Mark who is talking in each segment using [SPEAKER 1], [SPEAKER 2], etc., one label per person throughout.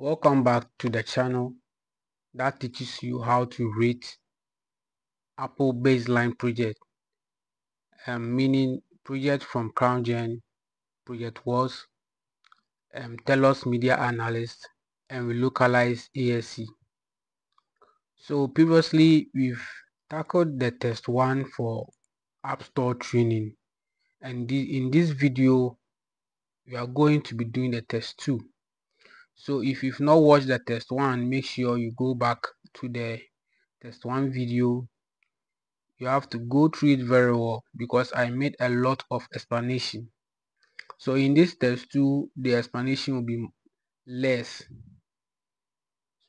[SPEAKER 1] welcome back to the channel that teaches you how to rate apple baseline project um, meaning project from CrowdGen project was um, telos media analyst and we localize asc so previously we've tackled the test one for app store training. And in this video we are going to be doing the test two so if you've not watched the test one make sure you go back to the test one video. You have to go through it very well because i made a lot of explanation. So in this test two the explanation will be less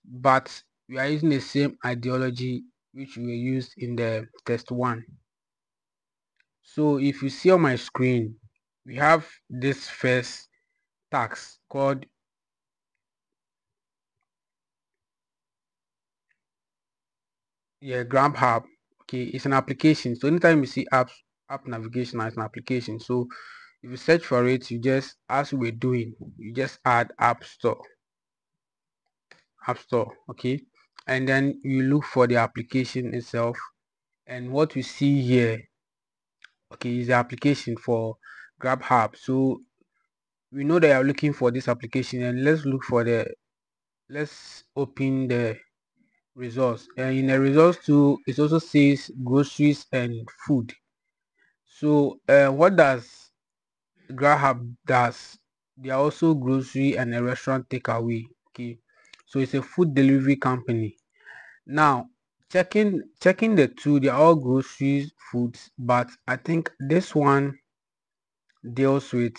[SPEAKER 1] but we are using the same ideology which we used in the test one. So if you see on my screen we have this first tax called yeah grab hub okay it's an application. So anytime you see apps app navigation as an application. So if you search for it you just as we're doing you just add app store. App store okay? And then you look for the application itself. And what you see here okay is the application for grab hub so we know they are looking for this application. And let's look for the let's open the results. And in the results too it also says groceries and food. So uh, what does grab does? They are also grocery and a restaurant takeaway. Okay. So it's a food delivery company. Now checking checking the two they are all groceries foods but i think this one deals with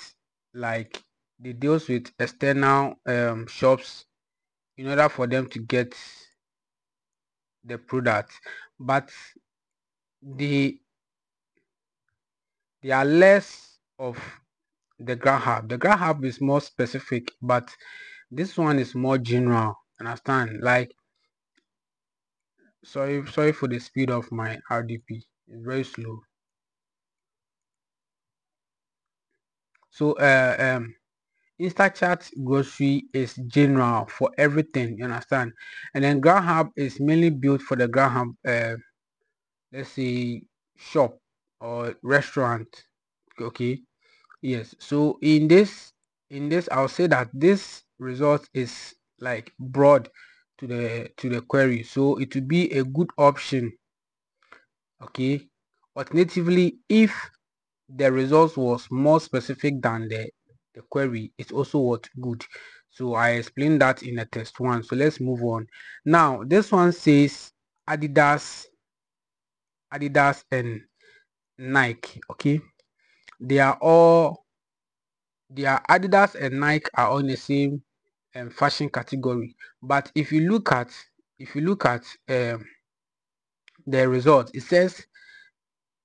[SPEAKER 1] like they deals with external um, shops in order for them to get the product but the they are less of the grab the grab is more specific but this one is more general understand? Like sorry sorry for the speed of my rdp it's very slow. So uh um Instacart grocery is general for everything you understand? And then grab is mainly built for the grab uh, let's say shop or restaurant okay? Yes so in this in this i'll say that this result is like broad to the to the query. So it will be a good option okay? Alternatively if the result was more specific than the the query it's also what good. So i explained that in the test one. So let's move on. Now this one says adidas adidas and nike okay? They are all they are adidas and nike are on the same um, fashion category. But if you look at if you look at um, the result it says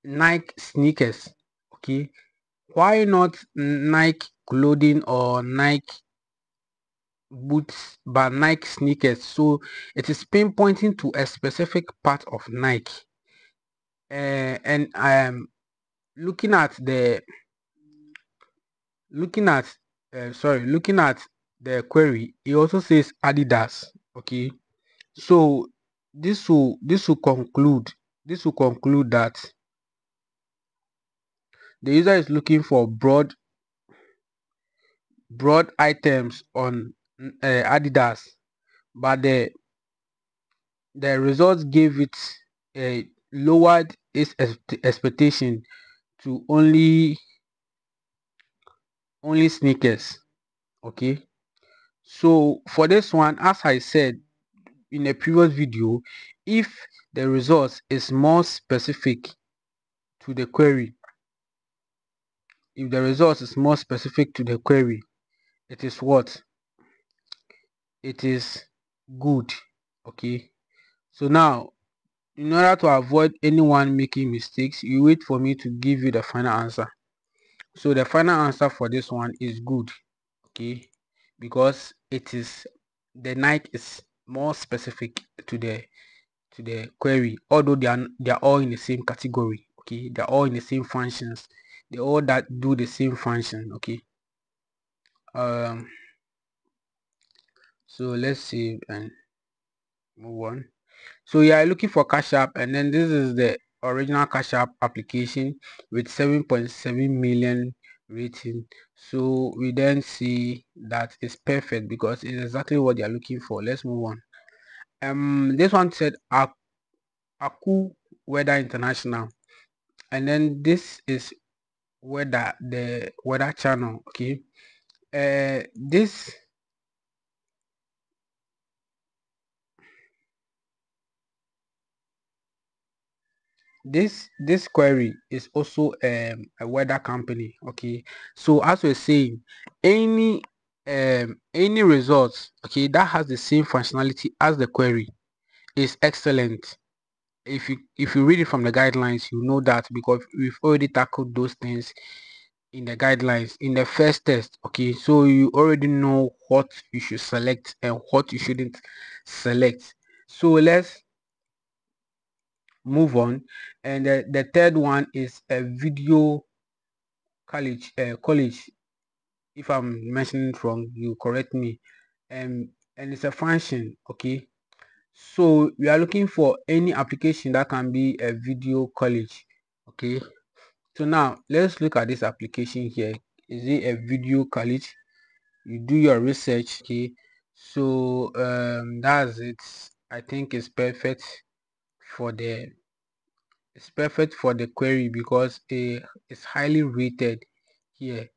[SPEAKER 1] nike sneakers okay why not nike clothing or nike boots but nike sneakers? So it is pinpointing to a specific part of nike. Uh, and i am looking at the looking at uh, sorry looking at the query it also says adidas okay? So this will this will conclude this will conclude that the user is looking for broad broad items on uh, adidas but the the results gave it a lowered its expectation to only only sneakers okay? So for this one as i said in a previous video if the result is more specific to the query if the result is more specific to the query it is what? It is good okay? So now in order to avoid anyone making mistakes you wait for me to give you the final answer. So the final answer for this one is good okay? Because it is the nike is more specific to the to the query although they are they are all in the same category okay? They're all in the same functions they all that do the same function okay? Um so let's save and move on. So you are looking for cash app and then this is the original cash app application with 7.7 million rating. So we then see that it's perfect because it's exactly what you're looking for. Let's move on. Um this one said aku weather international and then this is weather the weather channel okay? Uh this this this query is also um, a weather company okay? So as we're saying any um any results okay that has the same functionality as the query is excellent if you if you read it from the guidelines you know that because we've already tackled those things in the guidelines in the first test okay? So you already know what you should select and what you shouldn't select. So let's move on. And the, the third one is a video college uh, college. If i'm mentioning wrong you correct me. Um and it's a function okay so we are looking for any application that can be a video college okay? So now let's look at this application here. Is it a video college? You do your research okay? So um that's it. I think it's perfect for the it's perfect for the query because it is highly rated here.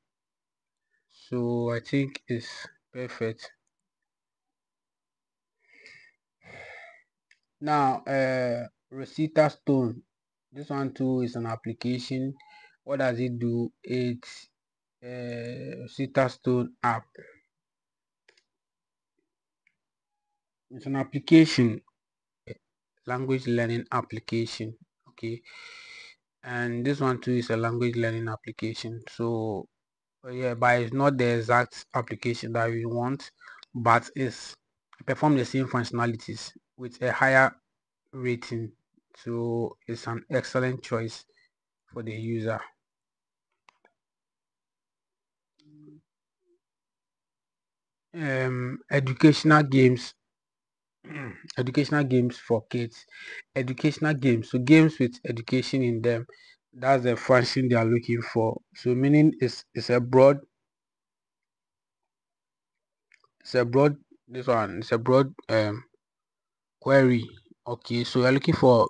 [SPEAKER 1] So i think it's perfect now uh rosetta stone this one too is an application. What does it do? It's uh rosetta stone app. It's an application language learning application okay? And this one too is a language learning application. So yeah but it's not the exact application that we want but it's perform the same functionalities with a higher rating. So it's an excellent choice for the user. Um educational games. Educational games for kids. Educational games. So games with education in them. That's the function they are looking for. So meaning it's it's a broad it's a broad this one it's a broad um query okay so you're looking for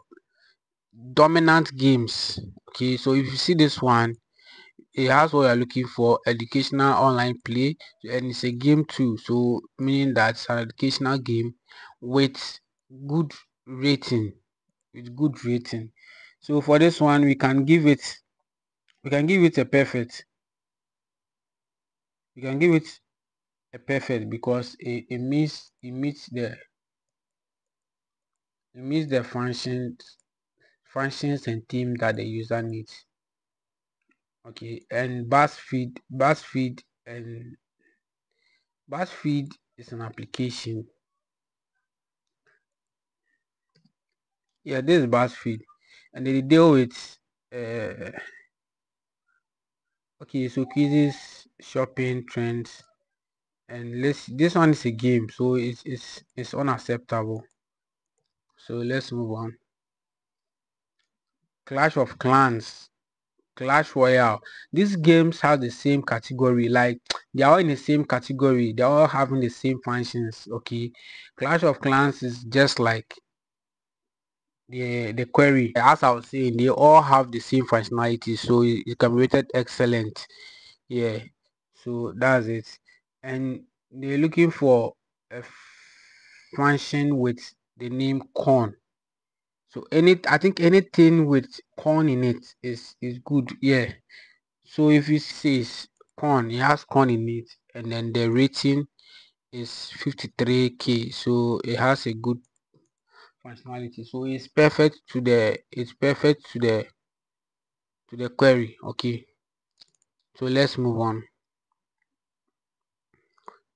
[SPEAKER 1] dominant games okay so if you see this one it has what you're looking for educational online play and it's a game too so meaning that it's an educational game with good rating with good rating. So for this one we can give it we can give it a perfect we can give it a perfect because it, it meets it meets the it meets the functions functions and theme that the user needs. Okay and buzzfeed buzzfeed and buzzfeed is an application. Yeah this is buzzfeed. And they deal with uh okay so quizzes shopping trends and let's this one is a game so it's it's it's unacceptable so let's move on. Clash of clans. Clash royale. These games have the same category like they're all in the same category. They're all having the same functions okay? Clash of clans is just like the the query. As i was saying they all have the same functionality so it, can be rated excellent. Yeah so that's it. And they're looking for a function with the name corn. So any i think anything with corn in it is is good yeah. So if it says corn it has corn in it and then the rating is 53k so it has a good functionality. So it's perfect to the it's perfect to the to the query okay? So let's move on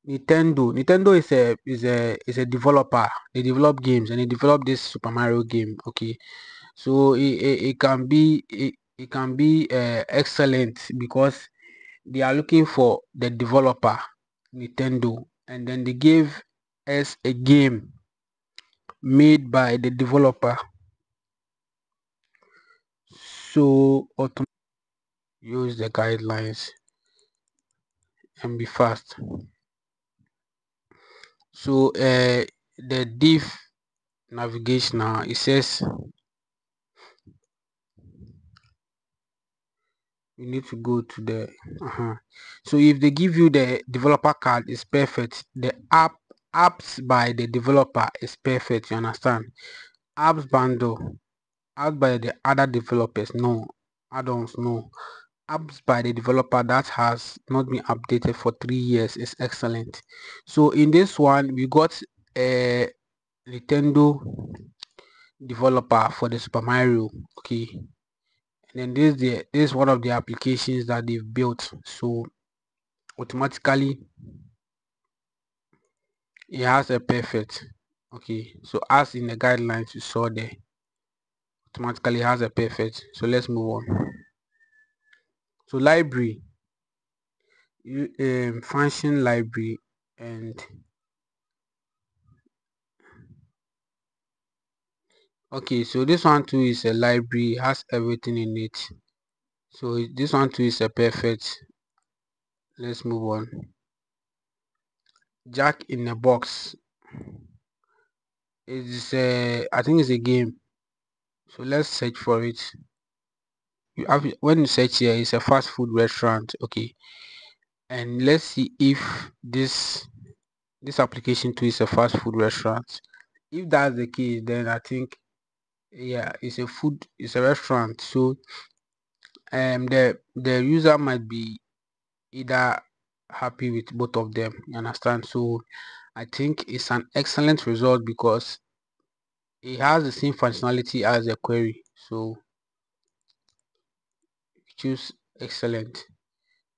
[SPEAKER 1] nintendo. Nintendo is a is a is a developer. They develop games and they develop this super mario game okay? So it, it, it can be it, it can be uh, excellent because they are looking for the developer nintendo and then they gave us a game made by the developer. So use the guidelines and be fast so uh, the div navigation now it says you need to go to the uh-huh. so if they give you the developer card is perfect. The app apps by the developer is perfect you understand? Apps bundle apps by the other developers no add-ons no apps by the developer that has not been updated for three years. Is excellent. So in this one we got a nintendo developer for the super mario. Okay. And then this the this is one of the applications that they've built. So automatically it has a perfect okay. So as in the guidelines you saw there automatically has a perfect so let's move on so library you um function library and okay so this one too is a library has everything in it. So this one too is a perfect. Let's move on. Jack in a box. It's a i think it's a game. So let's search for it you have when you search here it's a fast food restaurant okay? And let's see if this this application too is a fast food restaurant. If that's the case then i think yeah it's a food it's a restaurant. So um the the user might be either happy with both of them you understand? So i think it's an excellent result because it has the same functionality as a query. So choose excellent.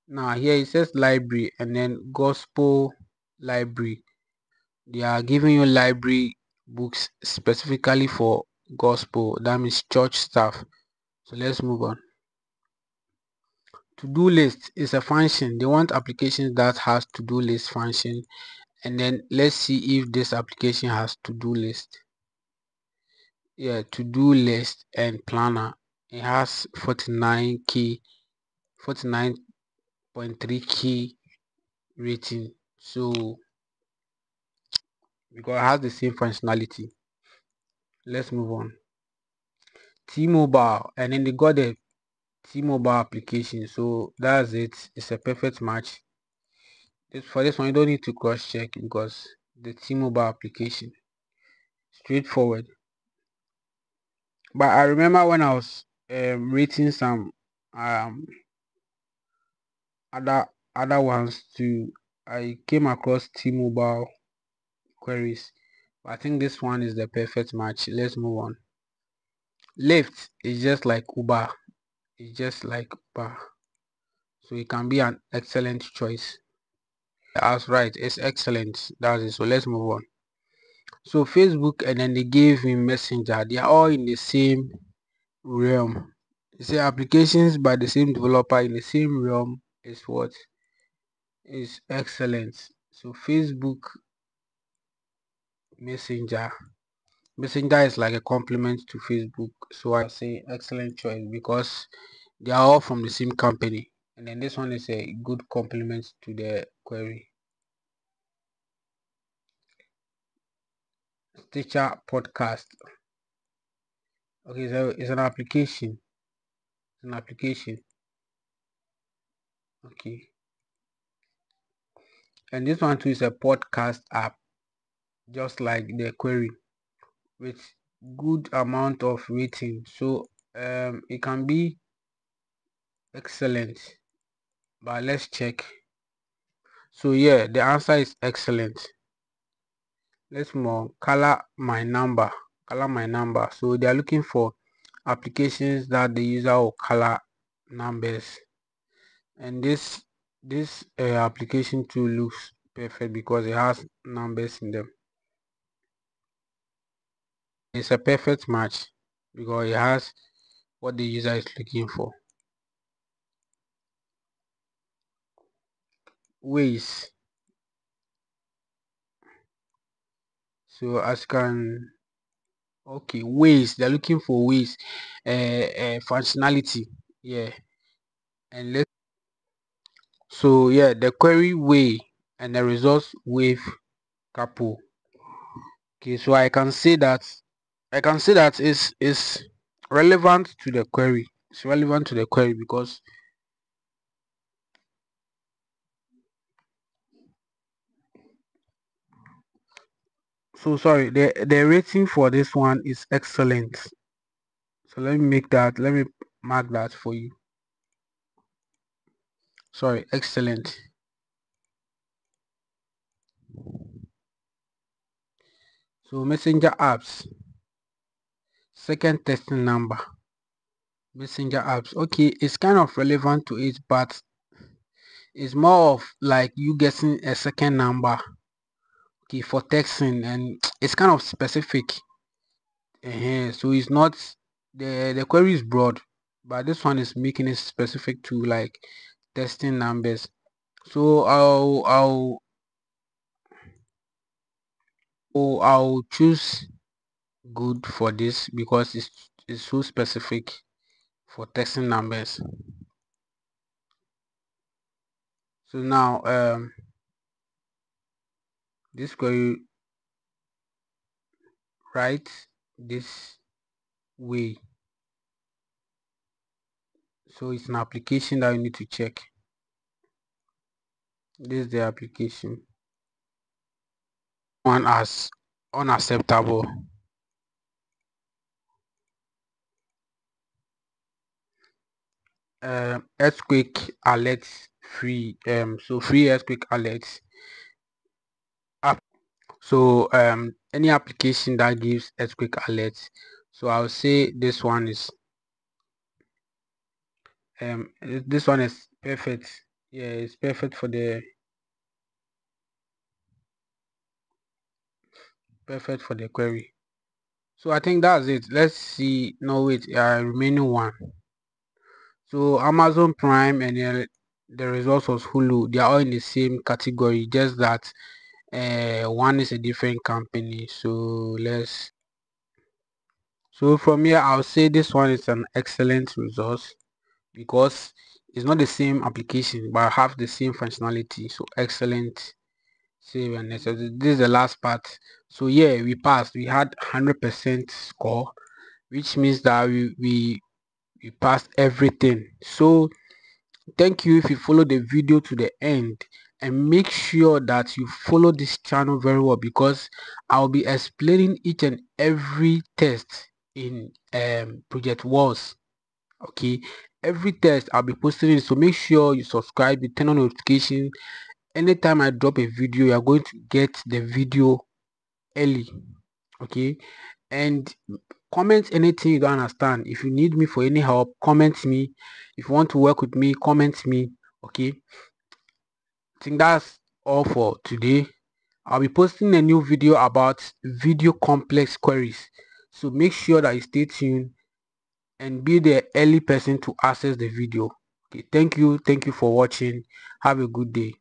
[SPEAKER 1] Now here it says library and then gospel library. They are giving you library books specifically for gospel. That means church stuff so let's move on. To-do list is a function. They want applications that has to-do list function. And then let's see if this application has to-do list. Yeah to-do list and planner it has 49 key 49.3 key rating. So because it has the same functionality. Let's move on. T-mobile and then they got the t-mobile application. So that's it. It's a perfect match. This, for this one you don't need to cross check because the t-mobile application straightforward. But i remember when i was um, rating some um other other ones too. I came across t-mobile queries i think this one is the perfect match. Let's move on. Lyft is just like uber. It's just like uber. So it can be an excellent choice. That's right. It's excellent. That's it so let's move on. So facebook and then they gave me messenger. They are all in the same realm. You see applications by the same developer in the same realm is what? Is excellent. So facebook messenger. Messenger is like a complement to facebook. So i say excellent choice because they are all from the same company. And then this one is a good complement to the query. Stitcher podcast okay so it's an application. It's an application. Okay. And this one too is a podcast app just like the query with good amount of rating. So um it can be excellent but let's check. So yeah the answer is excellent. Let's more color my number color my number. So they are looking for applications that the user will color numbers. And this this uh, application too looks perfect because it has numbers in them. It's a perfect match because it has what the user is looking for. Ways. So as can okay ways. They're looking for ways. Uh, uh functionality. Yeah. And let so yeah the query way and the results wave couple okay so i can say that i can say that is is relevant to the query. It's relevant to the query because so sorry the the rating for this one is excellent. So let me make that let me mark that for you. Sorry excellent. So messenger apps. Second testing number. Messenger apps. Okay it's kind of relevant to it but it's more of like you getting a second number okay for texting and it's kind of specific. Uh, so it's not the the query is broad but this one is making it specific to like testing numbers. So i'll i'll oh, i'll choose good for this because it's it's so specific for testing numbers. So now um this query write this way. So it's an application that you need to check. This is the application. One as unacceptable. Uh, earthquake alerts free um so free earthquake alerts so um any application that gives earthquake alerts so i'll say this one is um this one is perfect. Yeah it's perfect for the perfect for the query. So i think that's it. Let's see no wait uh remaining one. So amazon prime and the, the results of hulu. They are all in the same category just that uh one is a different company so let's so from here i'll say this one is an excellent resource because it's not the same application but have the same functionality so excellent save and next this is the last part. So yeah we passed we had 100 percent score which means that we, we we passed everything. So thank you if you follow the video to the end and make sure that you follow this channel very well because i'll be explaining each and every test in um project wars okay? Every test i'll be posting it so make sure you subscribe you turn on notification. Anytime i drop a video you're going to get the video early okay? And comment anything you don't understand. If you need me for any help comment me. If you want to work with me comment me okay think that's all for today. I'll be posting a new video about video complex queries. So make sure that you stay tuned and be the early person to access the video. Okay thank you. Thank you for watching. Have a good day